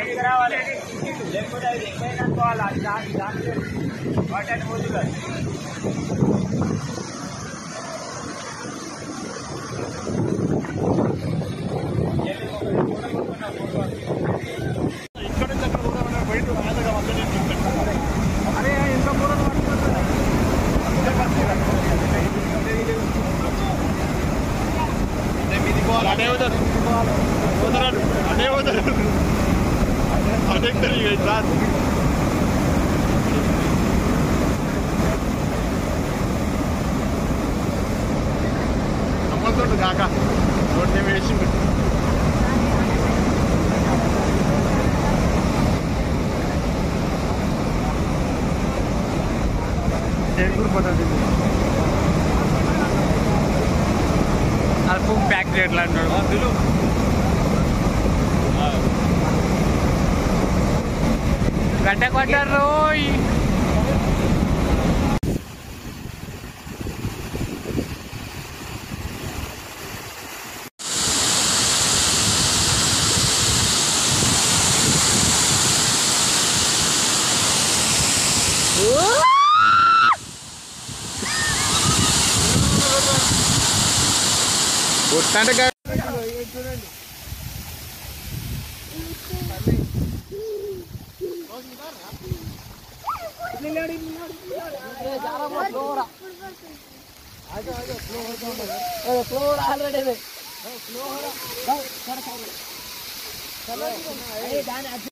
ఐదుకి రావాలి లేకపోతే ఐదు ఎక్కువ అనుకోవాలి అది దాని దాని వాటి పోదు కాదు Udaran, ada udaran. Ada yang teri gaitran. Kamu tuh jaga, road navigation. एक दूर बता दीजिए Anh phun bạc rệt lần rồi con thứ lúc Gần đã rồi. Whoa! Floor already దాని